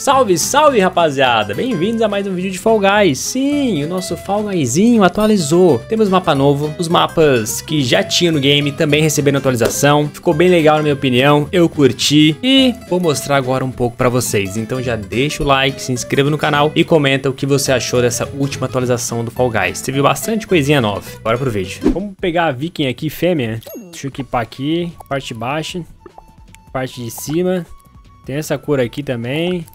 Salve, salve rapaziada! Bem-vindos a mais um vídeo de Fall Guys. Sim, o nosso Fall Guyzinho atualizou. Temos mapa novo, os mapas que já tinha no game também receberam atualização. Ficou bem legal na minha opinião, eu curti e vou mostrar agora um pouco pra vocês. Então já deixa o like, se inscreva no canal e comenta o que você achou dessa última atualização do Fall Guys. Teve bastante coisinha nova. Bora pro vídeo. Vamos pegar a Viking aqui, fêmea. Deixa eu equipar aqui, parte baixa, parte de cima. Tem essa cor aqui também.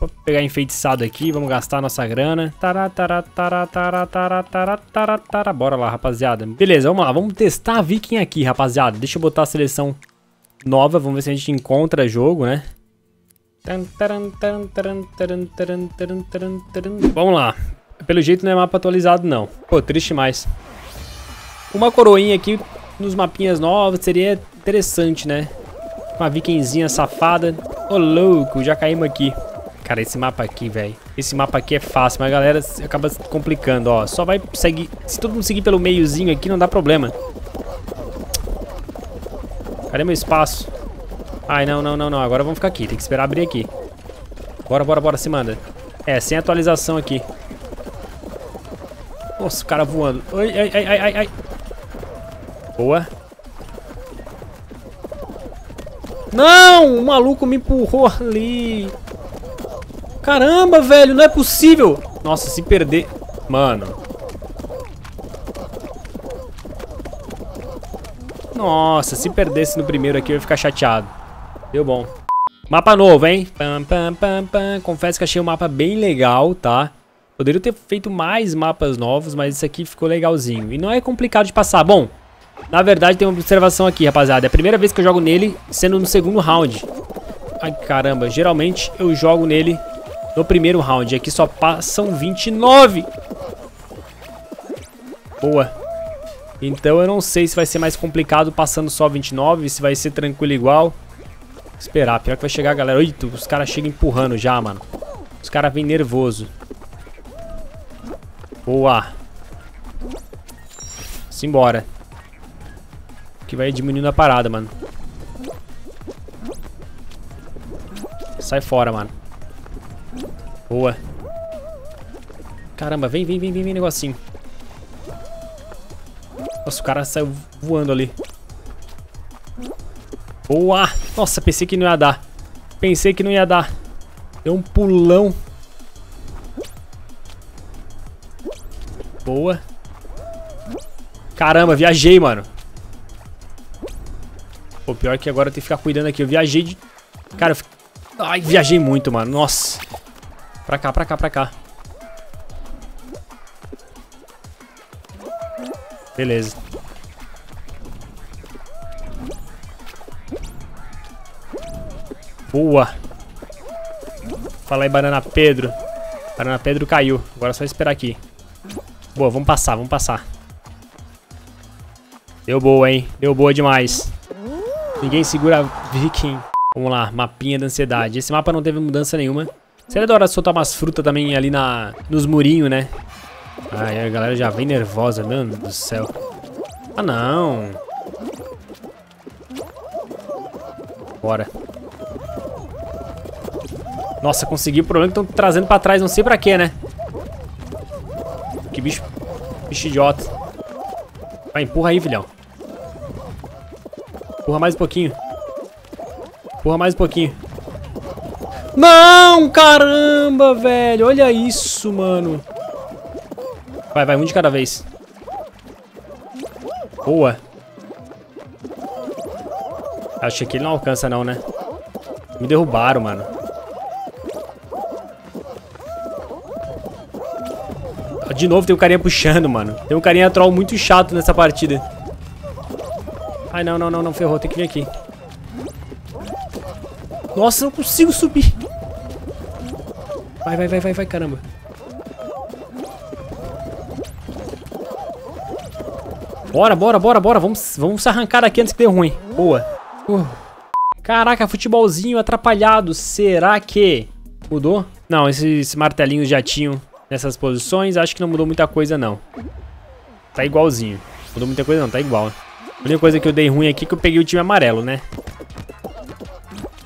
Vou pegar enfeitiçado aqui, vamos gastar nossa grana. Tará, tará, tará, tará, tará, tará, tará, tará. Bora lá, rapaziada. Beleza, vamos lá. Vamos testar a Viking aqui, rapaziada. Deixa eu botar a seleção nova. Vamos ver se a gente encontra jogo, né? Vamos lá. Pelo jeito não é mapa atualizado, não. Pô, triste mais. Uma coroinha aqui nos mapinhas novos seria interessante, né? Uma vikingzinha safada. Ô, louco, já caímos aqui. Cara, esse mapa aqui, velho. Esse mapa aqui é fácil, mas a galera acaba se complicando, ó. Só vai seguir... Se todo mundo seguir pelo meiozinho aqui, não dá problema. Cadê meu espaço? Ai, não, não, não, não. Agora vamos ficar aqui. Tem que esperar abrir aqui. Bora, bora, bora. Se manda. É, sem atualização aqui. Nossa, o cara voando. Ai, ai, ai, ai, ai. Boa. Não! O maluco me empurrou ali. Caramba, velho, não é possível. Nossa, se perder... Mano. Nossa, se perdesse no primeiro aqui eu ia ficar chateado. Deu bom. Mapa novo, hein? Pam, pam, pam, pam. Confesso que achei o mapa bem legal, tá? Poderia ter feito mais mapas novos, mas esse aqui ficou legalzinho. E não é complicado de passar. Bom, na verdade tem uma observação aqui, rapaziada. É a primeira vez que eu jogo nele sendo no segundo round. Ai, caramba. Geralmente eu jogo nele no primeiro round. Aqui só passam 29. Boa. Então eu não sei se vai ser mais complicado passando só 29, se vai ser tranquilo igual. Esperar, pior que vai chegar galera. Eita, os caras chegam empurrando já, mano. Os caras vêm nervoso. Boa. Simbora. Que vai diminuindo a parada, mano. Sai fora, mano. Boa. Caramba, vem, vem, vem, vem, vem, negocinho. Nossa, o cara saiu voando ali. Boa! Nossa, pensei que não ia dar. Pensei que não ia dar. Deu um pulão. Boa. Caramba, viajei, mano. Pô, pior que agora eu tenho que ficar cuidando aqui. Eu viajei de... Cara, eu... Ai, viajei muito, mano. Nossa. Pra cá, pra cá, pra cá. Beleza. Boa. Fala aí, Banana Pedro. Banana Pedro caiu. Agora é só esperar aqui. Boa, vamos passar, vamos passar. Deu boa, hein? Deu boa demais. Ninguém segura Viking. Vamos lá, mapinha da ansiedade. Esse mapa não teve mudança nenhuma. Seria da hora soltar umas frutas também ali na, nos murinhos, né? Ai, a galera já vem nervosa, meu Deus do céu. Ah, não. Bora. Nossa, consegui. O problema é que estão trazendo pra trás, não sei pra quê, né? Que bicho... Bicho idiota. Vai, empurra aí, filhão. Empurra mais um pouquinho. Empurra mais um pouquinho. Não, caramba, velho. Olha isso, mano. Vai, vai, um de cada vez. Boa. Acho que ele não alcança não, né? Me derrubaram, mano. De novo tem um carinha puxando, mano. Tem um carinha troll muito chato nessa partida. Ai, não, não, não, não. Ferrou. Tem que vir aqui. Nossa, não consigo subir. Vai, vai, vai, vai, vai, caramba. Bora, bora, bora, bora. Vamos, vamos se arrancar daqui antes que dê ruim. Boa. Uh. Caraca, futebolzinho atrapalhado. Será que mudou? Não, esses martelinhos já tinham nessas posições. Acho que não mudou muita coisa, não. Tá igualzinho. Mudou muita coisa, não. Tá igual. A única coisa que eu dei ruim aqui é que eu peguei o time amarelo, né?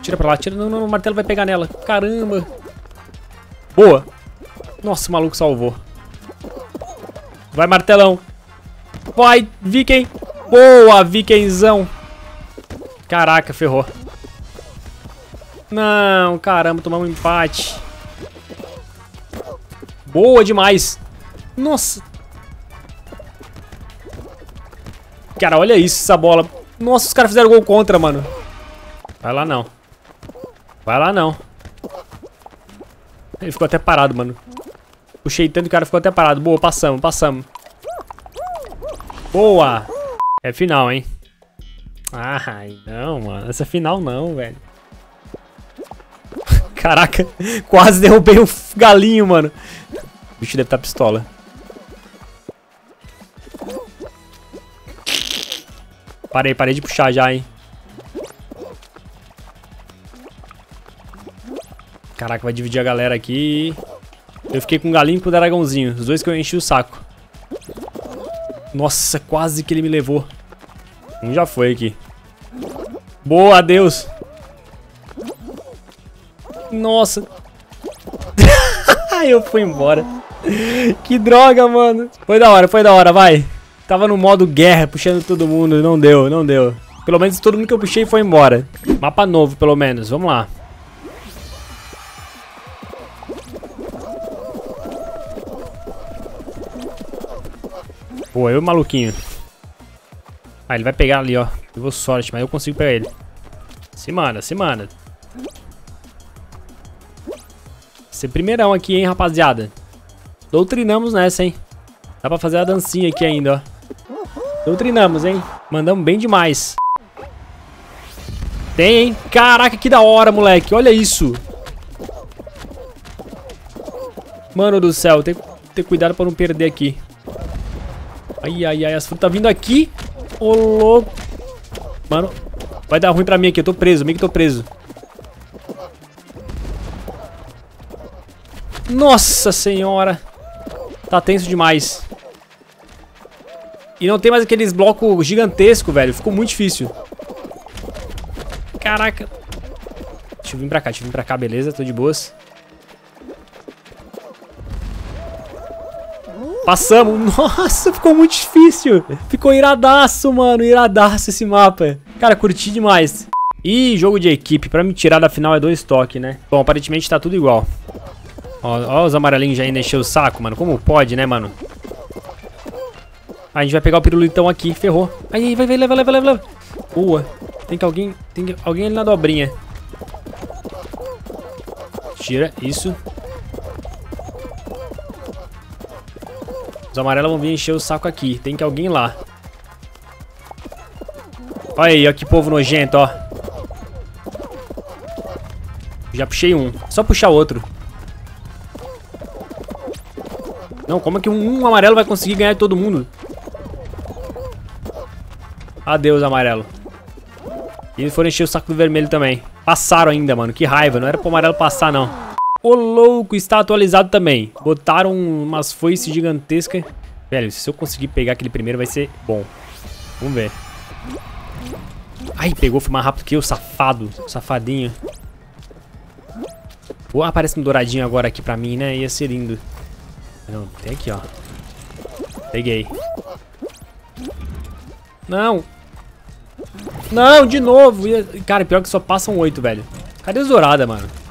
Tira pra lá, tira. Não, não, o martelo vai pegar nela. Caramba. Boa. Nossa, o maluco salvou. Vai, martelão. Vai, Viking. Boa, Vikingzão. Caraca, ferrou. Não, caramba, tomamos um empate. Boa demais. Nossa. Cara, olha isso, essa bola. Nossa, os caras fizeram gol contra, mano. Vai lá não. Vai lá não. Ele ficou até parado, mano. Puxei tanto que o cara ficou até parado. Boa, passamos, passamos. Boa. É final, hein. Ai, não, mano. Essa é final não, velho. Caraca, quase derrubei o galinho, mano. O bicho deve estar tá pistola. Parei, parei de puxar já, hein. Caraca, vai dividir a galera aqui. Eu fiquei com o galinho e com o dragãozinho. Os dois que eu enchi o saco. Nossa, quase que ele me levou. Um já foi aqui. Boa, adeus. Nossa. eu fui embora. que droga, mano. Foi da hora, foi da hora, vai. Tava no modo guerra, puxando todo mundo. Não deu, não deu. Pelo menos todo mundo que eu puxei foi embora. Mapa novo, pelo menos. Vamos lá. Pô, eu maluquinho. Ah, ele vai pegar ali, ó. Eu vou sorte, mas eu consigo pegar ele. Se manda, se manda. Ser primeirão aqui, hein, rapaziada. Doutrinamos nessa, hein. Dá pra fazer a dancinha aqui ainda, ó. Doutrinamos, hein. Mandamos bem demais. Tem, hein. Caraca, que da hora, moleque. Olha isso. Mano do céu, tem que ter cuidado pra não perder aqui. Ai, ai, ai, as frutas tá vindo aqui. Ô, louco. Mano, vai dar ruim pra mim aqui. Eu tô preso, meio que tô preso. Nossa senhora. Tá tenso demais. E não tem mais aqueles blocos gigantescos, velho. Ficou muito difícil. Caraca. Deixa eu vir pra cá, deixa eu vir pra cá, beleza? Tô de boas. Passamos. Nossa, ficou muito difícil. Ficou iradaço, mano. Iradaço esse mapa. Cara, curti demais. E jogo de equipe. Pra me tirar da final é dois toques, né? Bom, aparentemente tá tudo igual. Ó, ó os amarelinhos já ainda encheu o saco, mano. Como pode, né, mano? a gente vai pegar o pirulitão aqui. Ferrou. Aí, vai, vai, leva, leva, leva, leva. Boa. Tem que alguém... Tem que alguém ali na dobrinha. Tira, isso. Os amarelos vão vir encher o saco aqui. Tem que alguém lá. Olha aí, ó que povo nojento, ó. Já puxei um. Só puxar outro. Não, como é que um, amarelo vai conseguir ganhar todo mundo? Adeus, amarelo. E eles foram encher o saco do vermelho também. Passaram ainda, mano. Que raiva. Não era pro amarelo passar, não. Ô louco, está atualizado também. Botaram umas foices gigantescas. Velho, se eu conseguir pegar aquele primeiro vai ser bom. Vamos ver. Ai, pegou, foi mais rápido que eu, safado. Safadinho. Pô, aparece um douradinho agora aqui pra mim, né? Ia ser lindo. Não, tem aqui, ó. Peguei. Não. Não, de novo. Cara, pior que só passam oito, velho. Cadê os douradas, mano?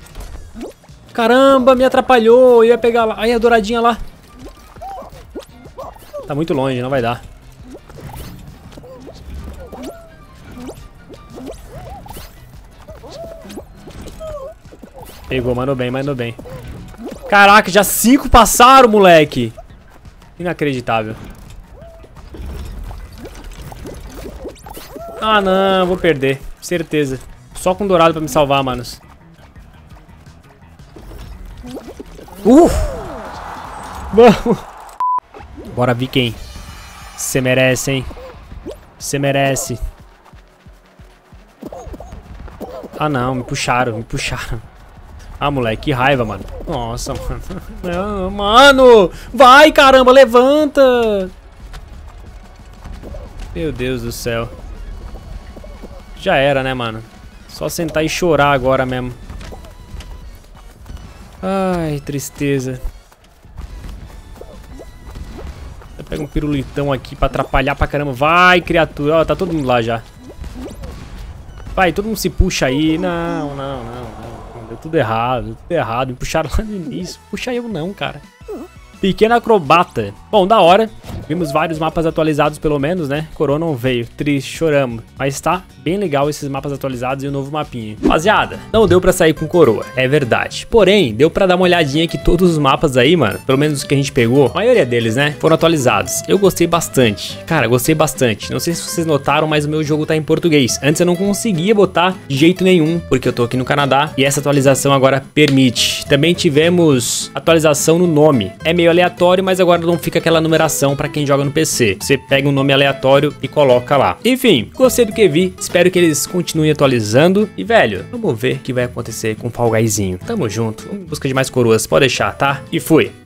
Caramba, me atrapalhou. Eu ia pegar lá. Aí a douradinha lá. Tá muito longe, não vai dar. Pegou, mandou bem, mandou bem. Caraca, já cinco passaram, moleque. Inacreditável. Ah, não, vou perder. Certeza. Só com dourado pra me salvar, manos. Uh! Vamos! Bora, quem. Você merece, hein? Você merece. Ah, não. Me puxaram, me puxaram. Ah, moleque, que raiva, mano. Nossa, mano. Não, mano! Vai, caramba, levanta! Meu Deus do céu. Já era, né, mano? Só sentar e chorar agora mesmo. Ai, tristeza. Eu pego um pirulitão aqui pra atrapalhar pra caramba. Vai, criatura. Ó, tá todo mundo lá já. Vai, todo mundo se puxa aí. Não, não, não, não. Deu tudo errado, deu tudo errado. Me puxaram lá no início. Puxa eu não, cara. Pequena acrobata. Bom, da hora. Vimos vários mapas atualizados pelo menos, né? Corona não veio, triste, choramos. Mas tá bem legal esses mapas atualizados e o novo mapinha. Rapaziada, não deu pra sair com coroa, é verdade. Porém, deu pra dar uma olhadinha que todos os mapas aí, mano, pelo menos os que a gente pegou, a maioria deles, né, foram atualizados. Eu gostei bastante. Cara, gostei bastante. Não sei se vocês notaram, mas o meu jogo tá em português. Antes eu não conseguia botar de jeito nenhum, porque eu tô aqui no Canadá e essa atualização agora permite. Também tivemos atualização no nome. É meio aleatório, mas agora não fica aquela numeração pra quem joga no PC. Você pega um nome aleatório e coloca lá. Enfim, gostei do que vi, espero que eles continuem atualizando. E velho, vamos ver o que vai acontecer com o Fall Guyzinho. Tamo junto, vamos em busca de mais coroas, pode deixar, tá? E fui!